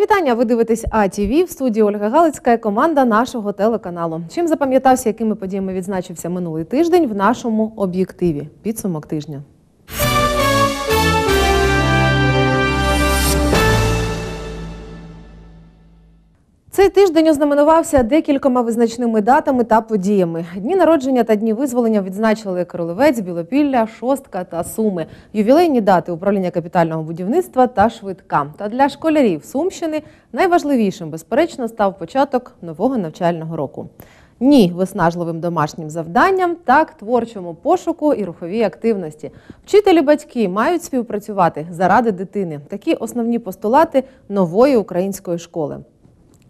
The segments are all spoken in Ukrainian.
Вітання. Ви дивитесь АТВ в студії Ольга Галицька і команда нашого телеканалу. Чим запам'ятався, якими подіями відзначився минулий тиждень в нашому об'єктиві? Підсумок тижня. Цей тиждень ознаменувався декількома визначними датами та подіями. Дні народження та дні визволення відзначили Кролевець, Білопілля, Шостка та Суми. Ювілейні дати управління капітального будівництва та швидка. Та для школярів Сумщини найважливішим, безперечно, став початок нового навчального року. Ні, виснажливим домашнім завданням, так творчому пошуку і руховій активності. Вчителі батьки мають співпрацювати заради дитини. Такі основні постулати нової української школи.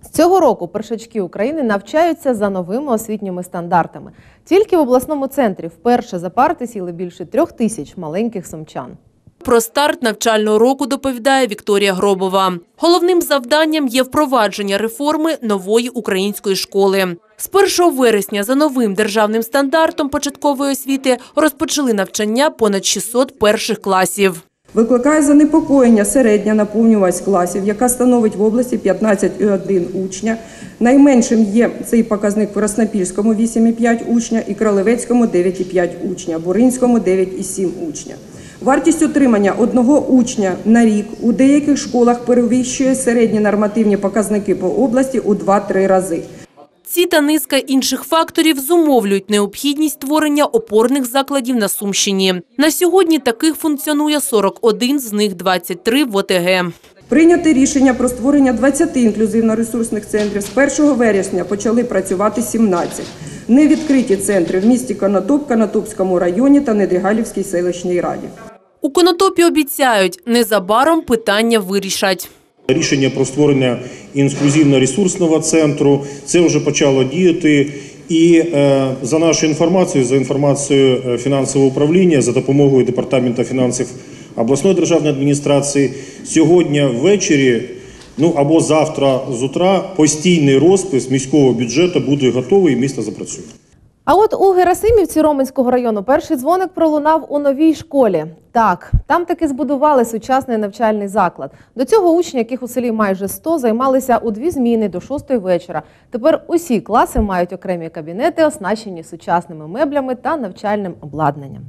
З цього року першачки України навчаються за новими освітніми стандартами. Тільки в обласному центрі вперше за парти сіли більше трьох тисяч маленьких сумчан. Про старт навчального року доповідає Вікторія Гробова. Головним завданням є впровадження реформи нової української школи. З 1 вересня за новим державним стандартом початкової освіти розпочали навчання понад 600 перших класів. Викликає занепокоєння середня наповнюваність класів, яка становить в області 15,1 учня. Найменшим є цей показник в Краснопільському 8,5 учня і Кролевецькому 9,5 учня, Буринському 9,7 учня. Вартість утримання одного учня на рік у деяких школах перевищує середні нормативні показники по області у 2-3 рази. Ці та низка інших факторів зумовлюють необхідність створення опорних закладів на Сумщині. На сьогодні таких функціонує 41, з них 23 в ОТГ. Прийняте рішення про створення 20 інклюзивно-ресурсних центрів. З 1 вересня почали працювати 17. Невідкриті центри в місті Конотоп, Конотопському районі та Недригалівській селищній раді. У Конотопі обіцяють, незабаром питання вирішать. Рішення про створення інклюзивно-ресурсного центру це вже почало діяти. І е, за нашою інформацією, за інформацією е, фінансового управління, за допомогою департаменту фінансів обласної державної адміністрації, сьогодні ввечері, ну або завтра з утра, постійний розпис міського бюджету буде готовий і місто запрацює. А от у Герасимівці Роменського району перший дзвоник пролунав у новій школі. Так, там таки збудували сучасний навчальний заклад. До цього учні, яких у селі майже 100, займалися у дві зміни до шостої вечора. Тепер усі класи мають окремі кабінети, оснащені сучасними меблями та навчальним обладнанням.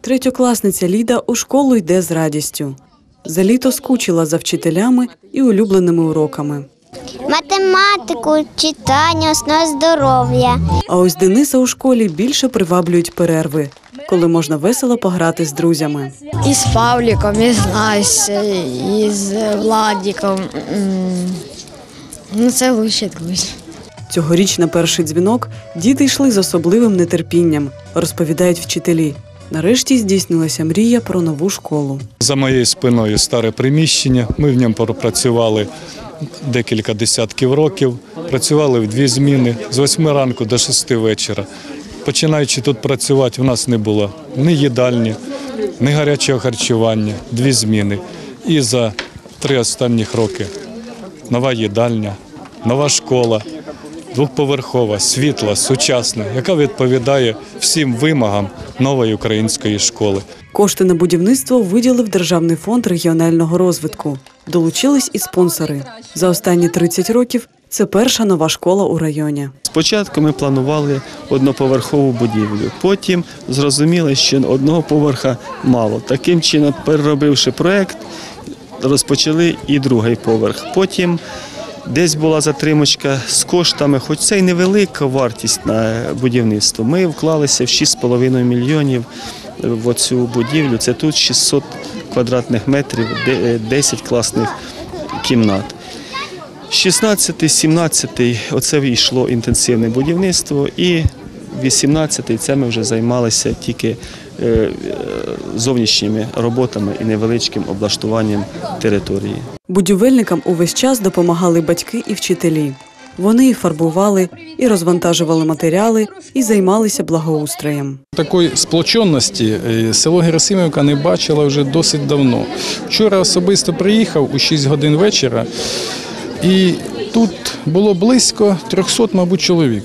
Третьокласниця Ліда у школу йде з радістю. За літо скучила за вчителями і улюбленими уроками. Математику, читання, основи здоров'я. А ось Дениса у школі більше приваблюють перерви, коли можна весело пограти з друзями. И с Павликом, и с Настей, и с Владиком. М, Ну, це лучше друзі. Цьогоріч на перший дзвінок діти йшли з особливим нетерпінням, розповідають вчителі. Нарешті здійснилася мрія про нову школу. За моєю спиною старе приміщення. Ми в ньому пропрацювали декілька десятків років. Працювали в дві зміни з 8 ранку до 6 вечора. Починаючи тут працювати, в нас не було ні їдальні, ні гарячого харчування, дві зміни. І за три останніх роки нова їдальня, нова школа, двохповерхова, світла, сучасна, яка відповідає всім вимогам нової української школи. Кошти на будівництво виділив Державний фонд регіонального розвитку. Долучились і спонсори. За останні 30 років це перша нова школа у районі. Спочатку ми планували одноповерхову будівлю. Потім зрозуміли, що одного поверха мало. Таким чином, переробивши проект, розпочали і другий поверх. Потім десь була затримочка з коштами, хоч це й невелика вартість на будівництво. Ми вклалися в 6,5 мільйонів в оцю будівлю. Це тут 600 квадратних метрів, 10 класних кімнат. 16, 17 оце війшло інтенсивне будівництво, і 18 це ми вже займалися тільки е, е, зовнішніми роботами і невеличким облаштуванням території. Будівельникам увесь час допомагали батьки і вчителі. Вони і фарбували, і розвантажували матеріали, і займалися благоустроєм. Такої сплоченості е, село Герасимівка не бачило вже досить давно. Вчора особисто приїхав у 6 годин вечора, і тут було близько 300, мабуть, чоловік.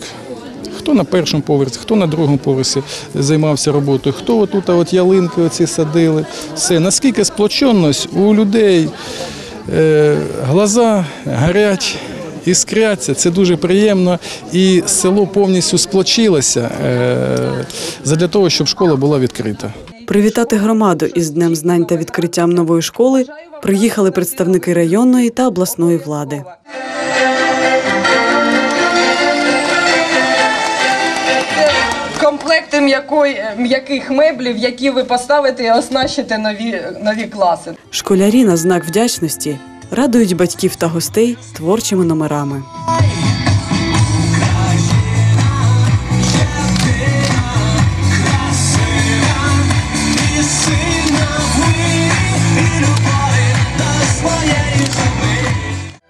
Хто на першому поверсі, хто на другому поверсі займався роботою, хто отут от ялинки оці садили. Все. Наскільки сплоченість у людей Е, Глаза горять, іскряться, це дуже приємно. І село повністю сплочилося е, задля того, щоб школа була відкрита. Привітати громаду із Днем знань та відкриттям нової школи приїхали представники районної та обласної влади. Комплекти м'якої, м'яких меблів, які ви поставите і оснащите нові, нові класи. Школярі на знак вдячності радують батьків та гостей творчими номерами.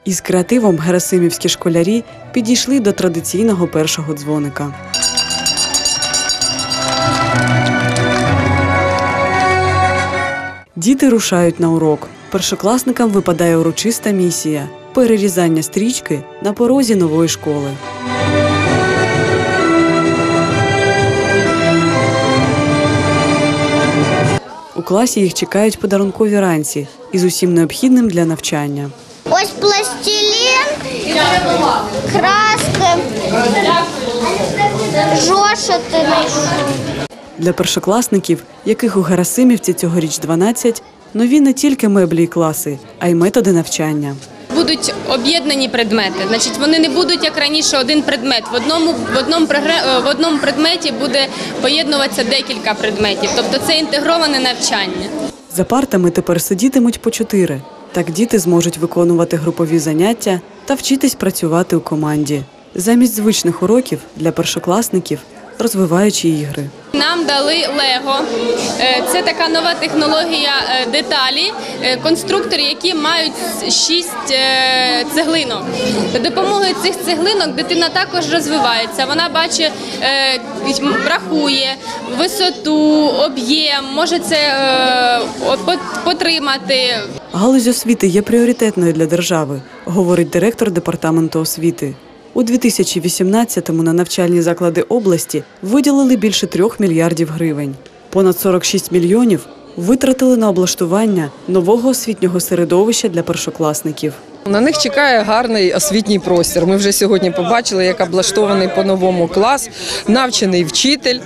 Із креативом герасимівські школярі підійшли до традиційного першого дзвоника. Діти рушають на урок. Першокласникам випадає урочиста місія перерізання стрічки на порозі нової школи. У класі їх чекають подарункові ранці із усім необхідним для навчання. Ось пластилін, краски, жошити. Для першокласників, яких у Герасимівці цьогоріч 12, нові не тільки меблі і класи, а й методи навчання. Будуть об'єднані предмети. Значить, вони не будуть як раніше один предмет. В одному в одному е, в одному предметі буде поєднуватися декілька предметів. Тобто це інтегроване навчання. За партами тепер сидітимуть по чотири. Так діти зможуть виконувати групові заняття та вчитись працювати у команді. Замість звичних уроків для першокласників розвиваючі ігри. Нам дали Лего. Е, Це така нова технологія е, деталі, е, конструктори, які мають шість цеглинок. За допомогою цих цеглинок дитина також розвивається. Вона бачить, рахує висоту, об'єм, може це потримати. Галузь освіти є пріоритетною для держави, говорить директор департаменту освіти. У 2018-му на навчальні заклади області виділили більше трьох мільярдів гривень. Понад 46 мільйонів витратили на облаштування нового освітнього середовища для першокласників. На них чекає гарний освітній простір. Ми вже сьогодні побачили, як облаштований по-новому клас, навчений вчитель,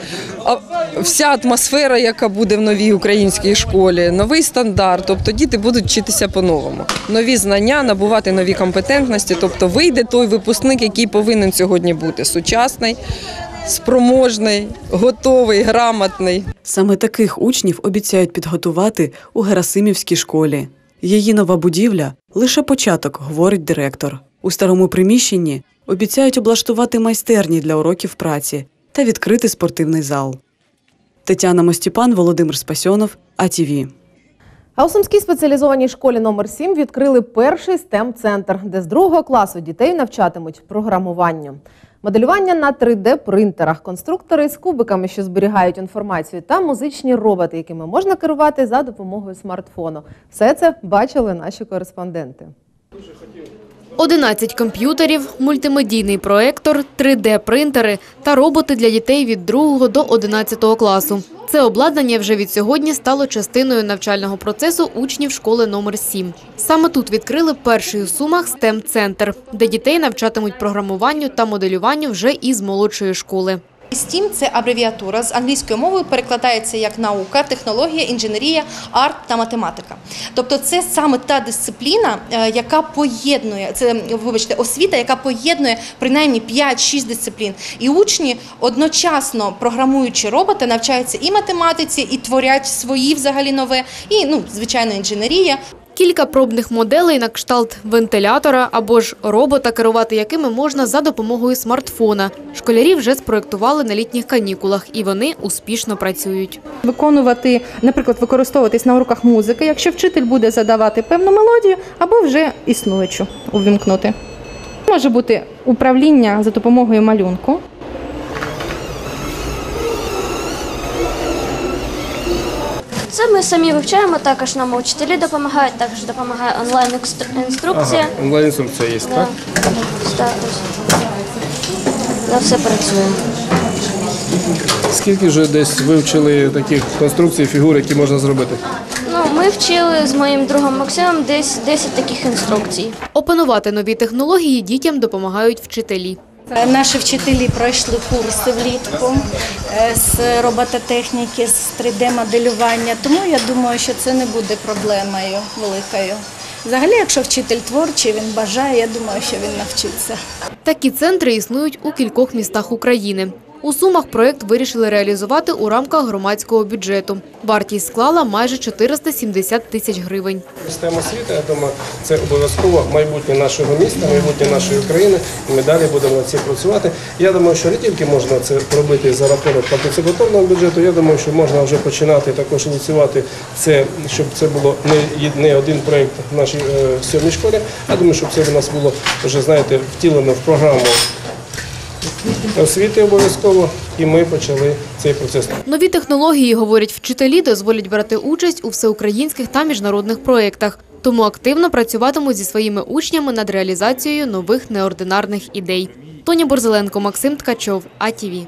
вся атмосфера, яка буде в новій українській школі, новий стандарт. Тобто діти будуть вчитися по-новому. Нові знання, набувати нові компетентності. Тобто вийде той випускник, який повинен сьогодні бути сучасний, спроможний, готовий, грамотний. Саме таких учнів обіцяють підготувати у Герасимівській школі. Її нова будівля лише початок, говорить директор. У старому приміщенні обіцяють облаштувати майстерні для уроків праці та відкрити спортивний зал. Тетяна Мостіпан, Володимир Спасьонов, АТВ. А у Сумській спеціалізованій школі номер 7 відкрили перший stem центр де з другого класу дітей навчатимуть програмуванню. Моделювання на 3D-принтерах, конструктори з кубиками, що зберігають інформацію, та музичні роботи, якими можна керувати за допомогою смартфону. Все це бачили наші кореспонденти. 11 комп'ютерів, мультимедійний проектор, 3D-принтери та роботи для дітей від 2 до 11 класу. Це обладнання вже від сьогодні стало частиною навчального процесу учнів школи номер 7. Саме тут відкрили перший у Сумах STEM-центр, де дітей навчатимуть програмуванню та моделюванню вже із молодшої школи. STEAM – це абревіатура з англійською мовою перекладається як наука, технологія, інженерія, арт та математика. Тобто, це саме та дисципліна, е, яка поєднує це, вибачте, освіта, яка поєднує принаймні 5-6 дисциплін. І учні одночасно програмуючи роботи, навчаються і математиці, і творять свої взагалі нове, і ну звичайно інженерія. Кілька пробних моделей на кшталт вентилятора або ж робота, керувати якими можна за допомогою смартфона. Школярі вже спроектували на літніх канікулах, і вони успішно працюють. виконувати, наприклад, використовуватись на уроках музики, якщо вчитель буде задавати певну мелодію або вже існуючу увімкнути. Може бути управління за допомогою малюнку. Це ми самі вивчаємо, також нам учителі допомагають, також допомагає онлайн-інструкція. онлайн-інструкція є, Да. Так, ось. На все працює. Скільки вже десь вивчили таких конструкцій, фігур, які можна зробити? Ну, ми вчили з моїм другом Максимом десь 10 таких інструкцій. Опанувати нові технології дітям допомагають вчителі. Е, Наші вчителі пройшли курси влітку е, з робототехніки, з 3D-моделювання, тому я думаю, що це не буде проблемою великою. Взагалі, якщо вчитель творчий, він бажає, я думаю, що він навчиться. Такі центри існують у кількох містах України. У Сумах проєкт вирішили реалізувати у рамках громадського бюджету. Вартість склала майже 470 тисяч гривень. Система освіти, я думаю, це обов'язково майбутнє нашого міста, майбутнє нашої України. Ми далі будемо над цим працювати. Я думаю, що не тільки можна це робити за рахунок партиципаторного бюджету. Я думаю, що можна вже починати також ініціювати це, щоб це було не, не один проєкт в нашій е, сьомій школі. Я думаю, щоб це у нас було вже знаєте втілено в програму освіти обов'язково, і ми почали цей процес. Нові технології, говорять вчителі, дозволять брати участь у всеукраїнських та міжнародних проєктах. Тому активно працюватимуть зі своїми учнями над реалізацією нових неординарних ідей. Тоня Борзеленко, Максим Ткачов, АТВ.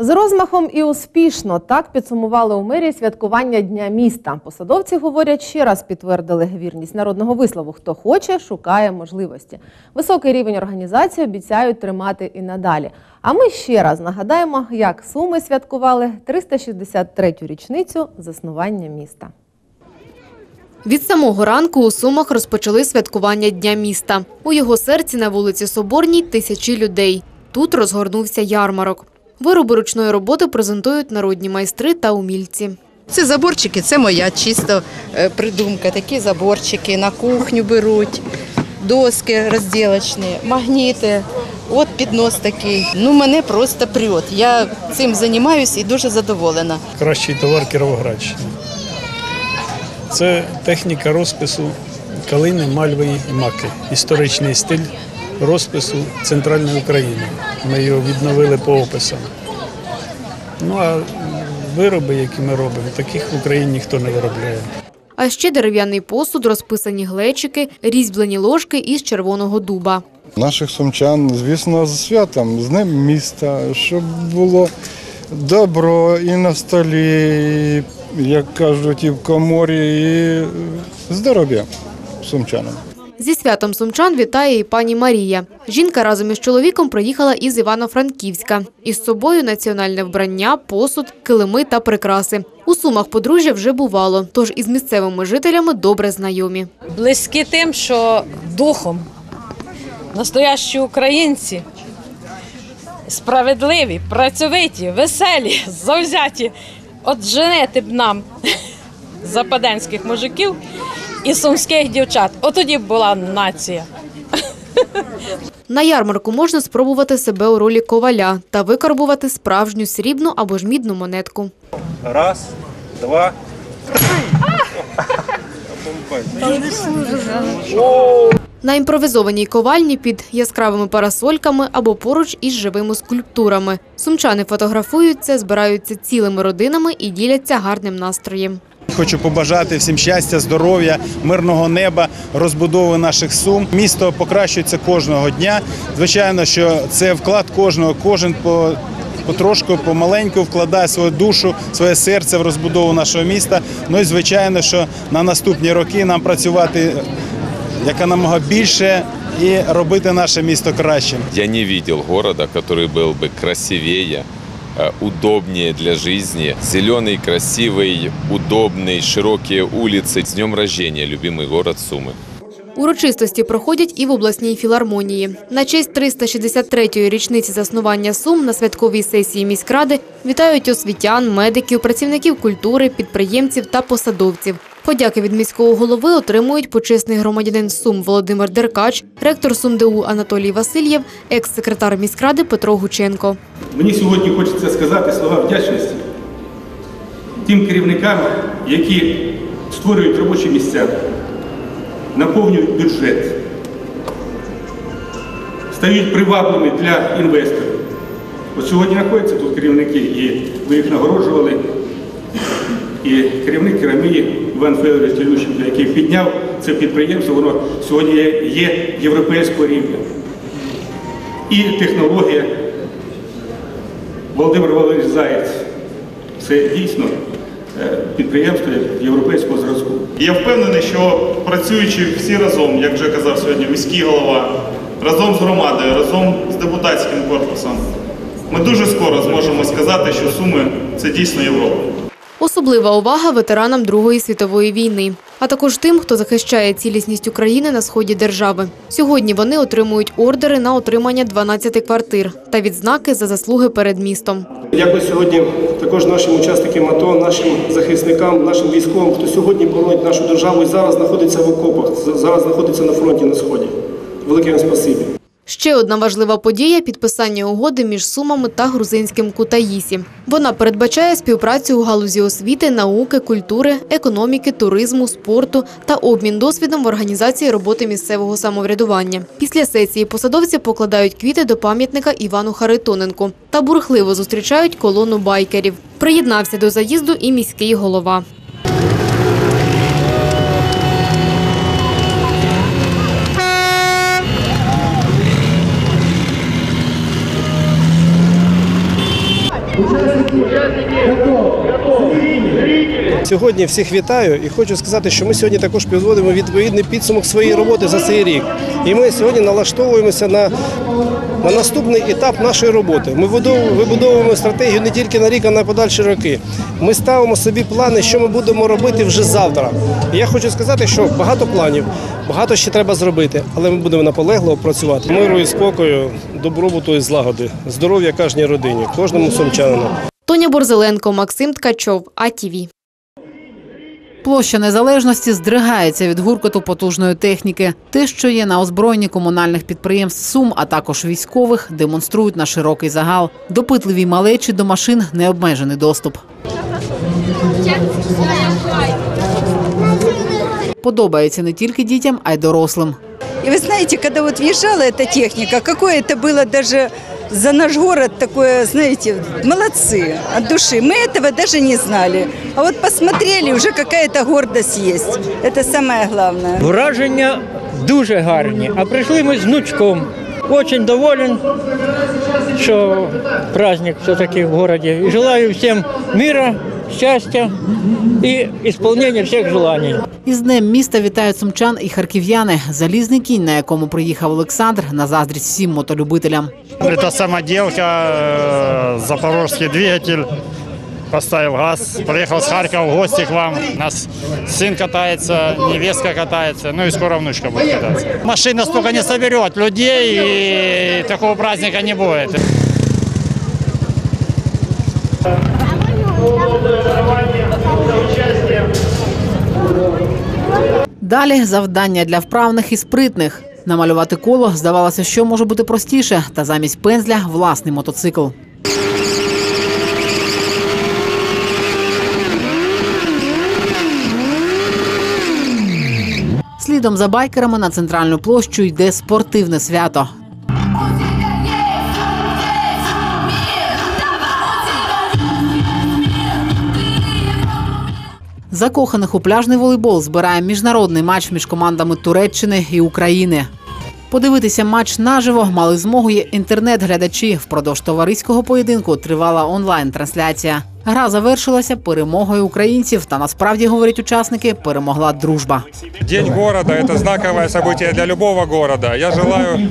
З розмахом і успішно так підсумували у мерії святкування Дня міста. Посадовці говорять, ще раз підтвердили вірність народного вислову. Хто хоче, шукає можливості. Високий рівень організації обіцяють тримати і надалі. А ми ще раз нагадаємо, як суми святкували 363-ю річницю заснування міста. Від самого ранку у Сумах розпочали святкування Дня міста. У його серці на вулиці Соборній тисячі людей. Тут розгорнувся ярмарок. Вироби ручної роботи презентують народні майстри та умільці. Це заборчики, це моя чисто е, придумка. Такі заборчики на кухню беруть, доски розділочні, магніти. От піднос такий. Ну, мене просто прет. Я цим займаюся і дуже задоволена. кращий товар Кіровоградщини. Це техніка розпису калини, мальви і маки. Історичний стиль розпису центральної України. Ми його відновили по описам. Ну а вироби, які ми робимо, таких в Україні ніхто не виробляє. А ще дерев'яний посуд, розписані глечики, різьблені ложки із червоного дуба. Наших сумчан, звісно, з святом, з ним міста, щоб було добро і на столі, і, як кажуть, і в коморі, і здоров'я сумчанам. Зі святом сумчан вітає і пані Марія. Жінка разом із чоловіком приїхала із Івано-Франківська. Із собою національне вбрання, посуд, килими та прикраси. У Сумах подружжя вже бувало, тож із місцевими жителями добре знайомі. близькі тим, що духом настоящі українці справедливі, працьовиті, веселі, завзяті. От женити б нам западенських мужиків і сумських дівчат. От тоді б була нація. На ярмарку можна спробувати себе у ролі коваля та викарбувати справжню срібну або ж мідну монетку. Раз, два. На імпровізованій ковальні під яскравими парасольками або поруч із живими скульптурами. Сумчани фотографуються, збираються цілими родинами і діляться гарним настроєм. Хочу побажати всім щастя, здоров'я, мирного неба, розбудови наших сум. Місто покращується кожного дня. Звичайно, що це вклад кожного, кожен по. Потрошку, помаленьку вкладає свою душу, своє серце в розбудову нашого міста. Ну і звичайно, що на наступні роки нам працювати якомога більше і робити наше місто кращим. Я не видел города, который был бы красивее, э, удобнее для жизни. Зеленый, красивый, удобный, широкие улицы. С днем рождения, любимый город Сумы. Урочистості проходять і в обласній філармонії. На честь 363-ї річниці заснування Сум на святковій сесії міськради вітають освітян, медиків, працівників культури, підприємців та посадовців. Подяки від міського голови отримують почесний громадянин Сум Володимир Деркач, ректор СумДУ Анатолій Васильєв, екс-секретар міськради Петро Гученко. Мені сьогодні хочеться сказати слова вдячності тим керівникам, які створюють робочі місця, наповнюють бюджет, стають привабливими для інвесторів. От сьогодні знаходяться тут керівники, і ви їх нагороджували. І керівник керамії Іван Федорович Ілющенко, який підняв це підприємство, воно сьогодні є- європейського рівня. і технологія Володимир Валерійович Заєць. Це дійсно е, підприємство європейського зразку. Я впевнений, що працюючи всі разом, як вже казав сьогодні міський голова, разом з громадою, разом з депутатським корпусом, ми дуже скоро зможемо сказати, що Суми це дійсно Європа. Особлива увага ветеранам Другої світової війни, а також тим, хто захищає цілісність України на сході держави. Сьогодні вони отримують ордери на отримання 12 квартир та відзнаки за заслуги перед містом. Дякую сьогодні також нашим учасникам АТО, нашим захисникам, нашим військовим, хто сьогодні боронить нашу державу і зараз знаходиться в окопах, зараз знаходиться на фронті на сході. Велике вам спасибі. Ще одна важлива подія – підписання угоди між Сумами та грузинським Кутаїсі. Вона передбачає співпрацю у галузі освіти, науки, культури, економіки, туризму, спорту та обмін досвідом в організації роботи місцевого самоврядування. Після сесії посадовці покладають квіти до пам'ятника Івану Харитоненку та бурхливо зустрічають колону байкерів. Приєднався до заїзду і міський голова. Сьогодні всіх вітаю і хочу сказати, що ми сьогодні також підводимо відповідний підсумок своєї роботи за цей рік. І ми сьогодні налаштовуємося на, на наступний етап нашої роботи. Ми вибудовуємо- стратегію не тільки на рік, а на подальші роки. Ми ставимо собі плани, що ми будемо робити вже завтра. І я хочу сказати, що багато планів, багато ще треба зробити, але ми будемо наполегливо працювати. Миру і спокою, добробуту і злагоди, здоров'я кожній родині, кожному сумчанину. Тоня Борзеленко, Максим Ткачов, АТВ. Площа незалежності здригається від гуркоту потужної техніки. Те, що є на озброєнні комунальних підприємств Сум, а також військових, демонструють на широкий загал. Допитливі малечі до машин необмежений доступ. Подобається не тільки дітям, а й дорослим. И вы знаете, когда вот въезжала эта техника, какое это было даже за наш город такое, знаете, молодцы от души. Мы этого даже не знали. А вот посмотрели, уже какая-то гордость есть. Это самое главное. Враження дуже гарні. А прийшли ми з внучком. Очень доволен, що праздник все-таки в городе. І желаю всім мира, щастя і исполнения всіх желаний. Із днем міста вітають сумчан і харків'яни. Залізний кінь, на якому приїхав Олександр, на заздрість всім мотолюбителям. Это самоделка, э, запорожский двигатель. Поставил газ, приехал с Харькова в гости к вам. У нас сын катается, невестка катается, ну и скоро внучка будет кататься. Машина столько не соберет людей, и такого праздника не будет. Далі завдання для вправних і спритних. Намалювати коло здавалося, що може бути простіше, та замість пензля власний мотоцикл. Слідом за байкерами на центральну площу йде спортивне свято. Закоханих у пляжний волейбол збирає міжнародний матч між командами Туреччини і України. Подивитися матч наживо мали змогу інтернет-глядачі. Впродовж товариського поєдинку тривала онлайн-трансляція. Гра завершилася перемогою українців. Та насправді, говорять учасники, перемогла дружба. День города – это знаковое событие для любого города. Я желаю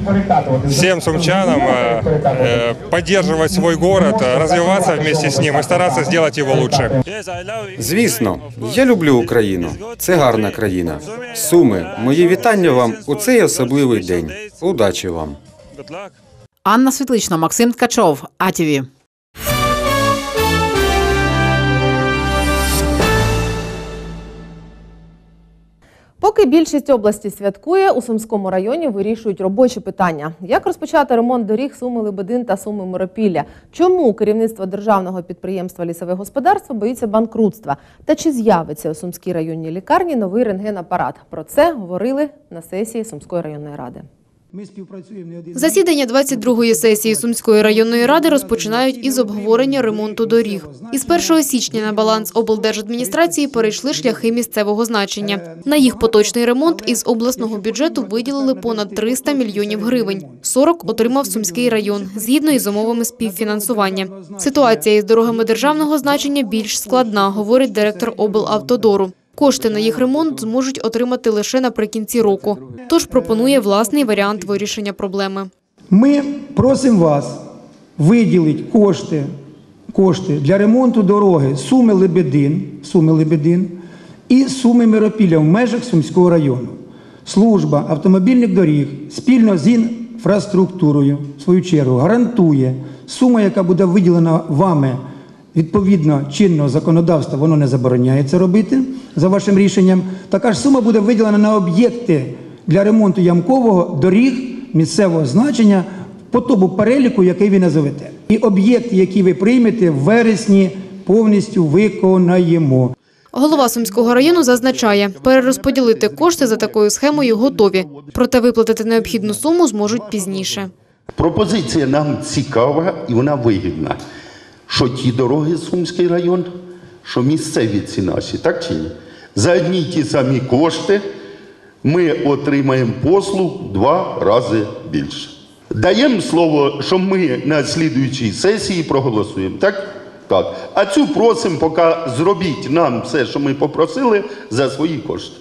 всем сумчанам э, э, поддерживать свой город, э, развиваться вместе с ним и стараться сделать его лучше. Звісно, я люблю Україну. Це гарна країна. Суми, мої вітання вам у цей особливий день. Удачі вам! Анна Світлична, Максим Ткачов, АТВ. Поки більшість області святкує, у Сумському районі вирішують робочі питання. Як розпочати ремонт доріг Суми Лебедин та Суми Миропілля? Чому керівництво державного підприємства Лісове господарство боїться банкрутства? Та чи з'явиться у Сумській районній лікарні новий рентгенапарат? Про це говорили на сесії Сумської районної ради. Засідання 22-ї сесії Сумської районної ради розпочинають із обговорення ремонту доріг. Із 1 січня на баланс облдержадміністрації перейшли шляхи місцевого значення. На їх поточний ремонт із обласного бюджету виділили понад 300 мільйонів гривень. 40 отримав Сумський район, згідно із умовами співфінансування. Ситуація із дорогами державного значення більш складна, говорить директор облавтодору. Кошти на їх ремонт зможуть отримати лише наприкінці року. Тож пропонує власний варіант вирішення проблеми. Ми просимо вас виділити кошти, кошти для ремонту дороги Суми-Лебедин, Суми-Лебедин і Суми-Миропілля в межах Сумського району. Служба автомобільних доріг спільно з інфраструктурою, в свою чергу, гарантує сума, яка буде виділена вами відповідно чинного законодавства, воно не забороняє це робити за вашим рішенням. Така ж сума буде виділена на об'єкти для ремонту ямкового доріг місцевого значення по тому переліку, який ви назовете. І об'єкти, які ви приймете в вересні, повністю виконаємо. Голова Сумського району зазначає, перерозподілити кошти за такою схемою готові, проте виплатити необхідну суму зможуть пізніше. Пропозиція нам цікава і вона вигідна. Що ті дороги Сумський район, що місцеві ці наші, так чи ні? За одні ті самі кошти ми отримаємо послуг два рази більше. Даємо слово, що ми на слідуючій сесії проголосуємо, так? Так. А цю просимо, поки зробіть нам все, що ми попросили, за свої кошти.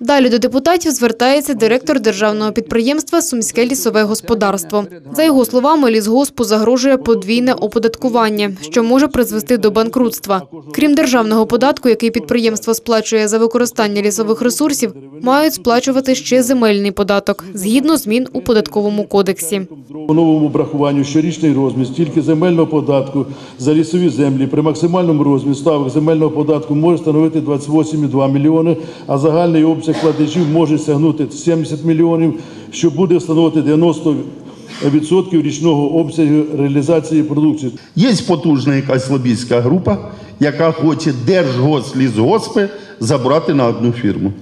Далі до депутатів звертається директор державного підприємства Сумське лісове господарство. За його словами, лісгоспу загрожує подвійне оподаткування, що може призвести до банкрутства. Крім державного податку, який підприємство сплачує за використання лісових ресурсів, мають сплачувати ще земельний податок згідно змін у податковому кодексі. У новому обрахуванню щорічний розмір тільки земельного податку за лісові землі при максимальному розмірі ставок земельного податку може становити 28,2 мільйони, а загальний обсяг платежів може сягнути 70 мільйонів, що буде становити 90% річного обсягу реалізації продукції. Є потужна якась лобістська група, яка хоче держгослізгоспи забрати на одну фірму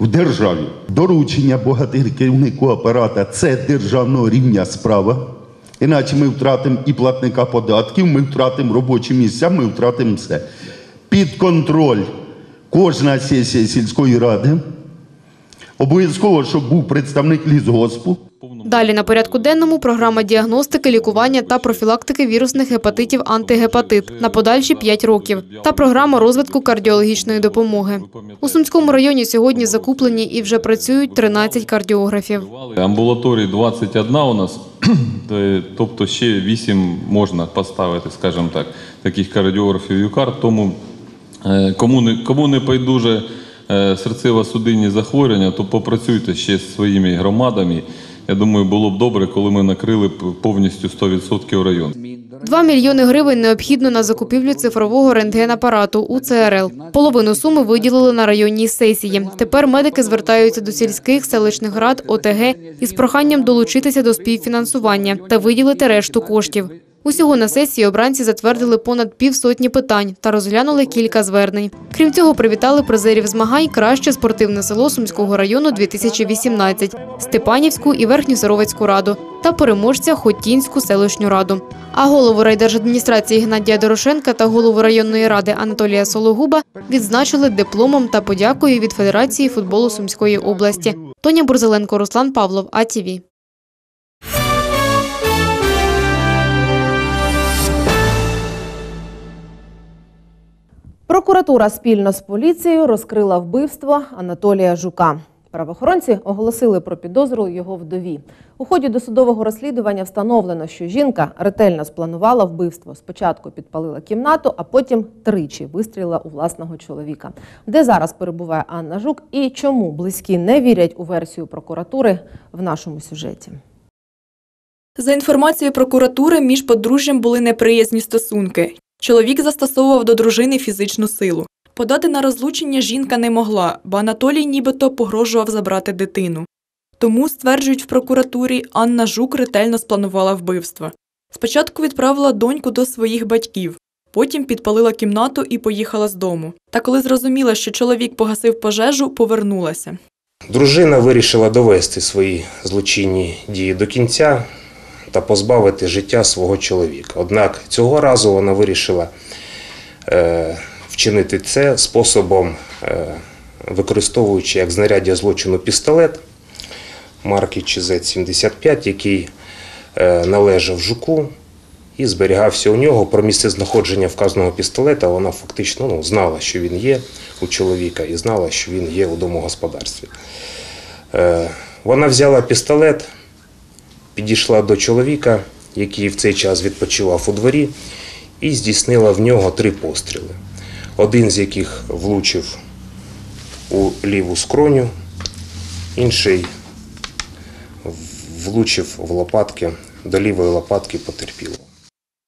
в державі. Доручення богатир керівнику апарата це державного рівня справа. Іначе ми втратимо і платника податків, ми втратимо робочі місця, ми втратимо все. Під контроль кожна сесія сільської ради. Обов'язково, щоб був представник лісгоспу. Далі на порядку денному програма діагностики, лікування та профілактики вірусних гепатитів антигепатит на подальші 5 років та програма розвитку кардіологічної допомоги. У Сумському районі сьогодні закуплені і вже працюють 13 кардіографів. Амбулаторій 21 у нас, тобто ще 8 можна поставити, скажімо так, таких кардіографів ЮКАР. Тому кому не, кому не байдуже е, серцево-судинні захворювання, то попрацюйте ще з своїми громадами. Я думаю, було б добре, коли ми накрили повністю 100% район. 2 мільйони гривень необхідно на закупівлю цифрового рентгенапарату УЦРЛ. Половину суми виділили на районній сесії. Тепер медики звертаються до сільських, селищних рад, ОТГ із проханням долучитися до співфінансування та виділити решту коштів. Усього на сесії обранці затвердили понад півсотні питань та розглянули кілька звернень. Крім цього, привітали призерів змагань «Краще спортивне село Сумського району 2018», Степанівську і Верхньосоровецьку раду та переможця Хотінську селищну раду. А голову райдержадміністрації Геннадія Дорошенка та голову районної ради Анатолія Сологуба відзначили дипломом та подякою від Федерації футболу Сумської області. Тоня Бурзеленко, Руслан Павлов, АТВ. Прокуратура спільно з поліцією розкрила вбивство Анатолія Жука. Правоохоронці оголосили про підозру його вдові. У ході досудового розслідування встановлено, що жінка ретельно спланувала вбивство. Спочатку підпалила кімнату, а потім тричі вистрілила у власного чоловіка. Де зараз перебуває Анна Жук і чому близькі не вірять у версію прокуратури в нашому сюжеті. За інформацією прокуратури, між подружжям були неприязні стосунки. Чоловік застосовував до дружини фізичну силу. Подати на розлучення жінка не могла, бо Анатолій нібито погрожував забрати дитину. Тому, стверджують в прокуратурі, Анна Жук ретельно спланувала вбивство. Спочатку відправила доньку до своїх батьків, потім підпалила кімнату і поїхала з дому. Та коли зрозуміла, що чоловік погасив пожежу, повернулася. Дружина вирішила довести свої злочинні дії до кінця та позбавити життя свого чоловіка. Однак цього разу вона вирішила е, вчинити це способом, е, використовуючи як знаряддя злочину пістолет марки ЧЗ-75, який е, належав жуку і зберігався у нього. Про місце знаходження вказаного пістолета вона фактично ну, знала, що він є у чоловіка, і знала, що він є у домогосподарстві. Е, Вона взяла пістолет, підійшла до чоловіка, який в цей час відпочивав у дворі, і здійснила в нього три постріли. Один з яких влучив у ліву скроню, інший влучив в лопатки, до лівої лопатки потерпілого.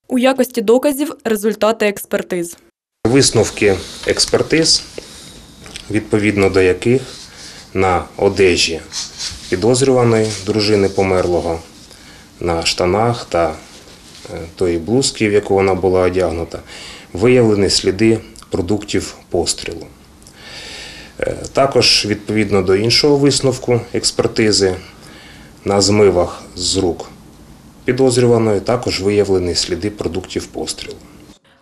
У якості доказів результати експертиз. Висновки експертиз, відповідно до яких на одежі підозрюваної дружини померлого, на штанах та е, тої блузки, в яку вона була одягнута, виявлені сліди продуктів пострілу. Е, Також відповідно до іншого висновку експертизи на змивах з рук підозрюваної також виявлені сліди продуктів пострілу.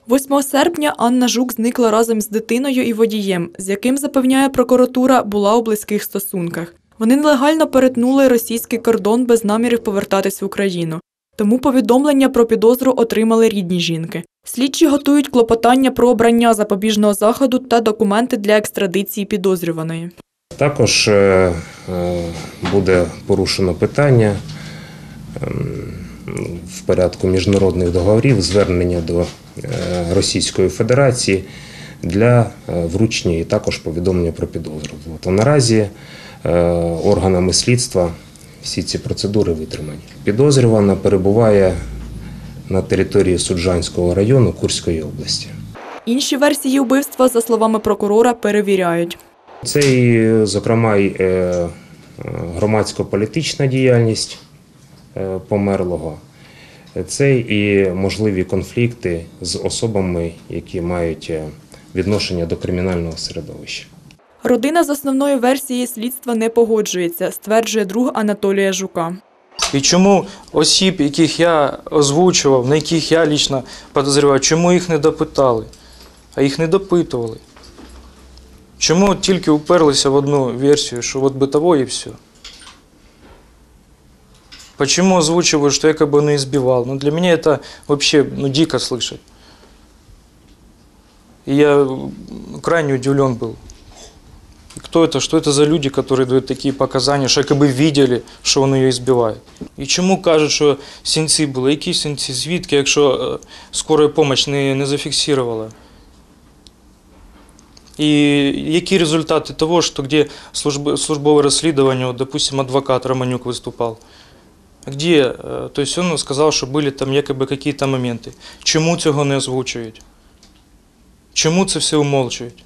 8 серпня Анна Жук зникла разом з дитиною і водієм, з яким, запевняє прокуратура, була у близьких стосунках. Вони нелегально перетнули російський кордон без намірів повертатись в Україну. Тому повідомлення про підозру отримали рідні жінки. Слідчі готують клопотання про обрання запобіжного заходу та документи для екстрадиції підозрюваної. Також е, е, буде порушено питання ем, в порядку міжнародних договорів звернення до е, Російської Федерації для вручення і також повідомлення про підозру. Наразі органами слідства всі ці процедури витримані. Підозрювана перебуває на території Суджанського району Курської області. Інші версії вбивства, за словами прокурора, перевіряють. Це і, зокрема, і е, е, громадсько-політична діяльність е, померлого. Це і можливі конфлікти з особами, які мають е, відношення до кримінального середовища. Родина з основною версією слідства не погоджується, стверджує друг Анатолія Жука. І чому осіб, яких я озвучував, на яких я лічно підозрював, чому їх не допитали, а їх не допитували? Чому тільки уперлися в одну версію, що от бытовой і все? Почему озвучивают, что якобы он избивал? Ну, для меня это вообще ну, дико слышать. И я крайне удивлен был. И кто это, что это за люди, которые дают такие показания, що якби видели, що він її збиває. І чому кажуть, що сінці були? Які сінці? Звідки, якщо е, скора допомога не, не зафіксувала? І які результати того, що де служб, службове розслідування, от, допустим, адвокат Романюк виступав? Где? Э, То есть он сказав, що були там якоби какие-то моменти. Чому цього не озвучують? Чому це все умолчують?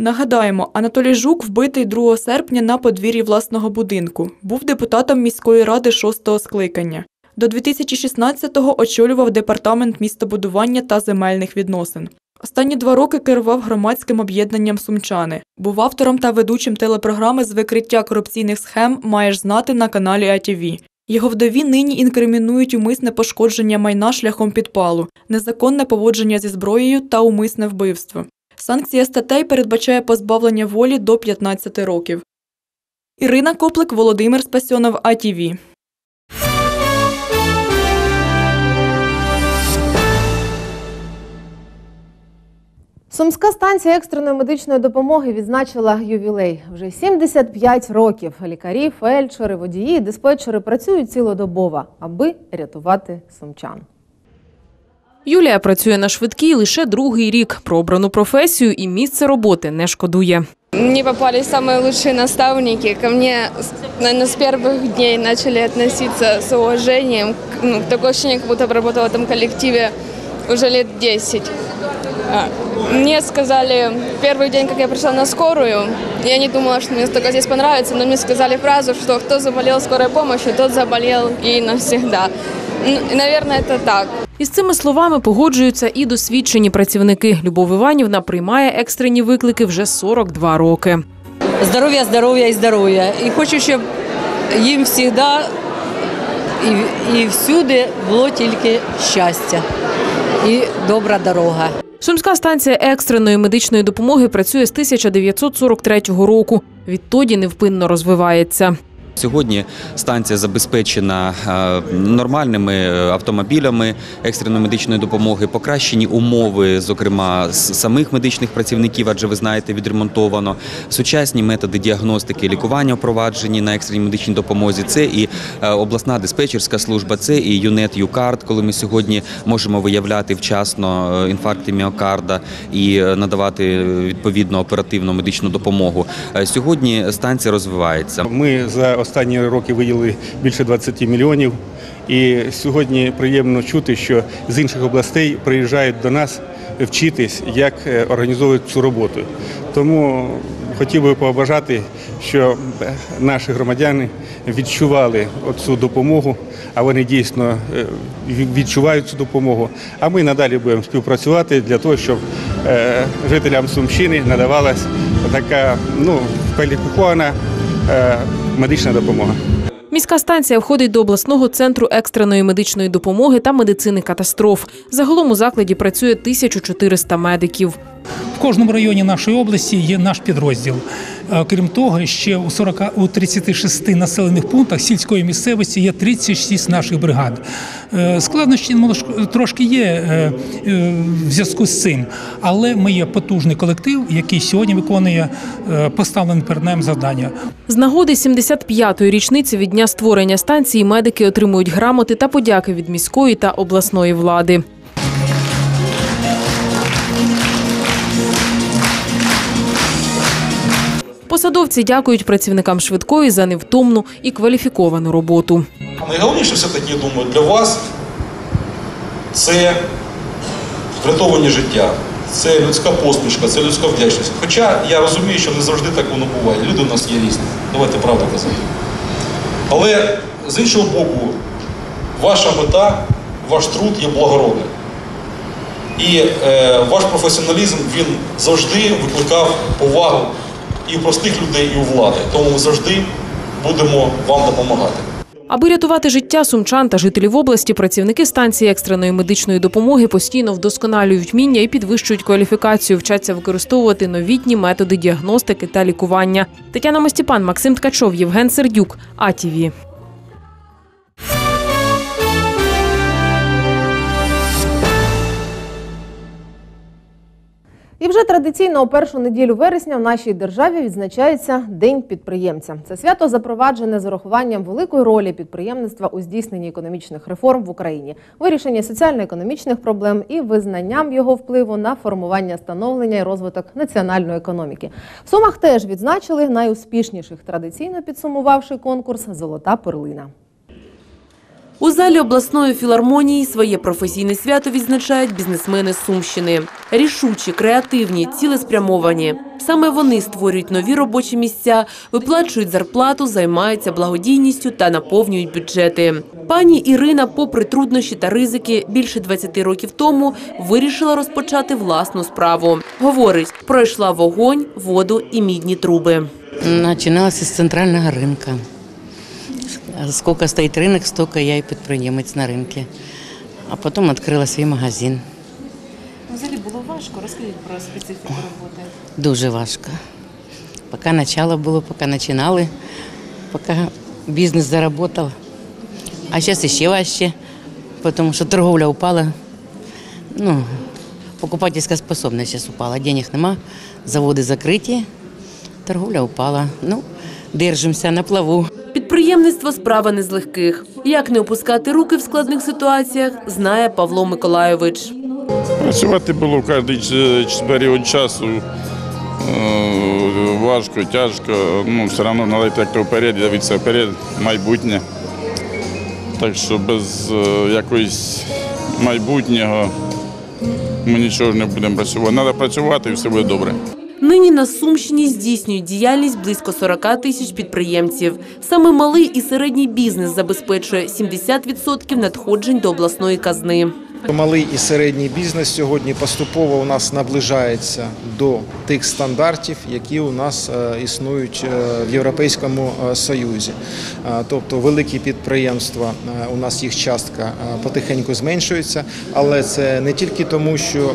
Нагадаємо, Анатолій Жук вбитий 2 серпня на подвір'ї власного будинку. Був депутатом міської ради 6-го скликання. До 2016-го очолював департамент містобудування та земельних відносин. Останні два роки керував громадським об'єднанням Сумчани. Був автором та ведучим телепрограми з викриття корупційних схем Маєш знати на каналі АТВ. Його вдові нині інкримінують умисне пошкодження майна шляхом підпалу, незаконне поводження зі зброєю та умисне вбивство. Санкція статей передбачає позбавлення волі до 15 років. Ірина Коплик, Володимир Спасьонов, АТВ. Сумська станція екстреної медичної допомоги відзначила ювілей. Вже 75 років. Лікарі, фельдшери, водії, диспетчери працюють цілодобово, аби рятувати сумчан. Юлія працює на швидкій лише другий рік. Про обрану професію і місце роботи не шкодує. Мне попались самые лучшие наставники. Ко мне, наверное, с первых дней начали относиться с уважением. Ну, такое ощущение, как будто бы работала в этом коллективе уже лет 10. А, Мне сказали в первый день, как я пришла на скорую, я не думала, что мне столько здесь понравится, но мне сказали фразу, что кто заболел скорой помощью, тот заболел и навсегда. И, наверное, это так. Із цими словами погоджуються і досвідчені працівники. Любов Іванівна приймає екстрені виклики вже 42 роки. здоров'я, здоров'я і здоров'я. І хочу, щоб їм завжди і, і всюди було тільки щастя і добра дорога. Сумська станція екстреної медичної допомоги працює з 1943 року. Відтоді невпинно розвивається. Сьогодні станція забезпечена е, нормальними е, автомобілями екстреної медичної допомоги, покращені умови, зокрема самих медичних працівників, адже ви знаєте, відремонтовано сучасні методи діагностики, лікування впроваджені на екстреній медичній допомозі. Це і е, обласна диспетчерська служба, це і ЮНЕТ ЮКАРД, коли ми сьогодні можемо виявляти вчасно інфаркти міокарда і надавати відповідно оперативну медичну допомогу. Сьогодні станція розвивається. Ми за останні роки виділили більше 20 мільйонів. І сьогодні приємно чути, що з інших областей приїжджають до нас вчитись, як е, організовують цю роботу. Тому хотів би побажати, що наші громадяни відчували цю допомогу, а вони дійсно е, відчувають цю допомогу. А ми надалі будемо співпрацювати для того, щоб е, жителям Сумщини надавалась така ну, кваліфікована медична допомога. Міська станція входить до обласного центру екстреної медичної допомоги та медицини катастроф. Загалом у закладі працює 1400 медиків. В кожному районі нашої області є наш підрозділ. Е, Крім того, ще у 40, у 36 населених пунктах сільської місцевості є 36 наших бригад. Е, Складнощі трошки є е, в зв'язку з цим, але ми є потужний колектив, який сьогодні виконує поставлене перед нами завдання. З нагоди 75-ї річниці від дня створення станції медики отримують грамоти та подяки від міської та обласної влади. Посадовці дякують працівникам швидкої за невтомну і кваліфіковану роботу. Найголовніше все-таки, я думаю, для вас це врятовані життя, це людська посмішка, це людська вдячність. Хоча я розумію, що не завжди так воно буває. Люди у нас є різні. Давайте правду казати. Але з іншого боку, ваша мета, ваш труд є благородним. І е, ваш професіоналізм він завжди викликав повагу і у простих людей, і у влади. Тому ми завжди будемо вам допомагати. Аби рятувати життя сумчан та жителів області, працівники станції екстреної медичної допомоги постійно вдосконалюють вміння і підвищують кваліфікацію, вчаться використовувати новітні методи діагностики та лікування. Тетяна Мостіпан, Максим Ткачов, Євген Сердюк, АТВ. І вже традиційно у першу неділю вересня в нашій державі відзначається День підприємця. Це свято запроваджене з урахуванням великої ролі підприємництва у здійсненні економічних реформ в Україні, вирішенні соціально-економічних проблем і визнанням його впливу на формування становлення і розвиток національної економіки. В Сумах теж відзначили найуспішніших, традиційно підсумувавши конкурс Золота перлина. У залі обласної філармонії своє професійне свято відзначають бізнесмени Сумщини. Рішучі, креативні, цілеспрямовані. Саме вони створюють нові робочі місця, виплачують зарплату, займаються благодійністю та наповнюють бюджети. Пані Ірина, попри труднощі та ризики, більше 20 років тому вирішила розпочати власну справу. Говорить, пройшла вогонь, воду і мідні труби. Начиналось с центрального рынка. Сколько стоит рынок, столько я и предпринимать на рынке. А потом открыла свій магазин. Взагалі було важко. Розкажіть про специфіку роботи. Дуже важко. Поки начало було, поки починали, поки бізнес заработав. А зараз ще важче, тому що торговля упала. Ну, покупательська способність зараз упала. Денег нема, заводи закриті, торговля упала. Ну, держимося на плаву. Підприємництво справа не з легких. Як не опускати руки в складних ситуаціях, знає Павло Миколайович. Працювати було кожен період часу. е, Важко, тяжко, ну все одно треба як-то вперед, дивитися вперед, майбутнє. Так що без е, якогось майбутнього ми нічого не будемо працювати. Треба працювати і все буде добре. Нині на Сумщині здійснюють діяльність близько 40 тисяч підприємців. Саме малий і середній бізнес забезпечує 70% надходжень до обласної казни. Малий і середній бізнес сьогодні поступово у нас наближається до тих стандартів, які у нас е, існують е, в Європейському е, Союзі. Тобто великі підприємства, у нас їх частка потихеньку зменшується, але це не тільки тому, що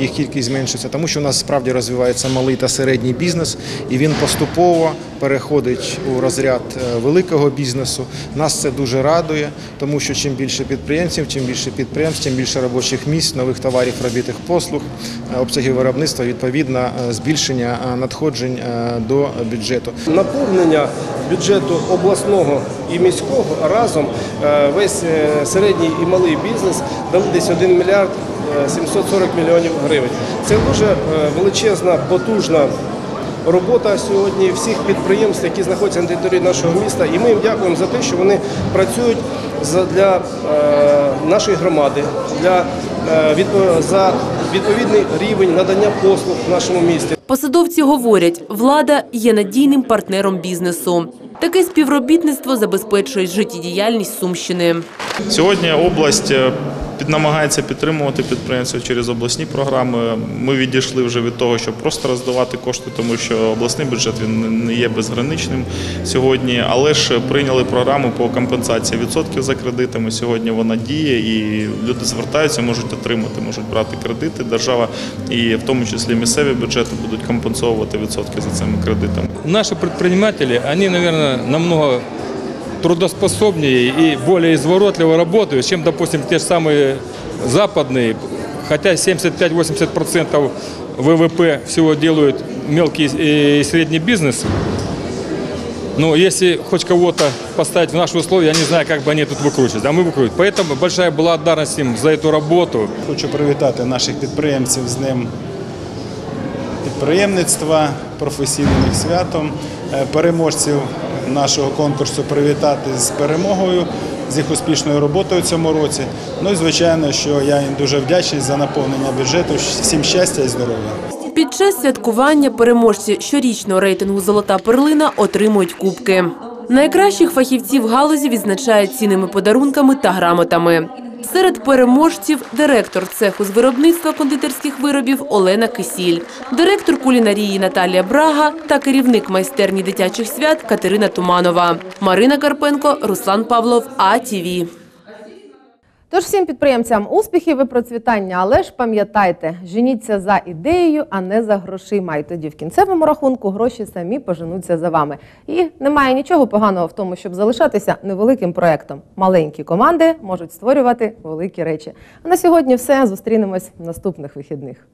їх кількість зменшується, тому що у нас справді розвивається малий та середній бізнес, і він поступово переходить у розряд е, великого бізнесу. Нас це дуже радує, тому що чим більше підприємців, чим більше підприємств, тим більше робочих місць, нових товарів, робітних послуг, е, обсягів виробництва, відповідно е, збільшення надходжень до бюджету. наповнення бюджету обласного і міського разом весь середній і малий бізнес дали десь 1 мільярд е, 740 мільйонів гривень. Це дуже величезна, потужна робота сьогодні всіх підприємств, які знаходяться на території нашого міста. І ми їм дякуємо за те, що вони працюють для е, нашої громади, для, е, за відповідний рівень надання послуг в нашому місті. Посадовці говорять, влада є надійним партнером бізнесу. Таке співробітництво забезпечує життєдіяльність Сумщини. Сьогодні область е, намагається підтримувати підприємців через обласні програми. Ми відійшли вже від того, щоб просто роздавати кошти, тому що обласний бюджет він не є безграничним сьогодні. Але ж прийняли програму по компенсації відсотків за кредитами. Сьогодні вона діє, і люди звертаються, можуть отримати, можуть брати кредити. Держава і в тому числі місцеві бюджети будуть компенсовувати відсотки за цими кредитами. Наши предприниматели, они, наверное, намного трудоспособнее и более изворотливо работают, чем, допустим, те же самые западные. Хотя 75-80% ВВП всего делают мелкий и средний бизнес. Но если хоть кого-то поставить в наши условия, я не знаю, как бы они тут выкручиваются. А мы выкрутим. Поэтому большая благодарность им за эту работу. Хочу привітати наших підприємців з ним підприємництва, професійним їх святом, Е, переможців нашого конкурсу привітати з перемогою, з їх успішною роботою в цьому році. Ну і звичайно, що я їм дуже вдячний за наповнення бюджету. Всім щастя і здоров'я. Під час святкування переможці щорічного рейтингу Золота перлина отримують кубки. Найкращих фахівців галузі відзначають цінними подарунками та грамотами. Серед переможців директор цеху з виробництва кондитерських виробів Олена Кисіль, директор кулінарії Наталія Брага та керівник майстерні дитячих свят Катерина Туманова. Марина Карпенко, Руслан Павлов, АТВ. Тож всім підприємцям успіхів і процвітання, але ж пам'ятайте, женіться за ідеєю, а не за грошима. І тоді в кінцевому рахунку гроші самі поженуться за вами. І немає нічого поганого в тому, щоб залишатися невеликим проектом. Маленькі команди можуть створювати великі речі. А на сьогодні все. Зустрінемось в наступних вихідних.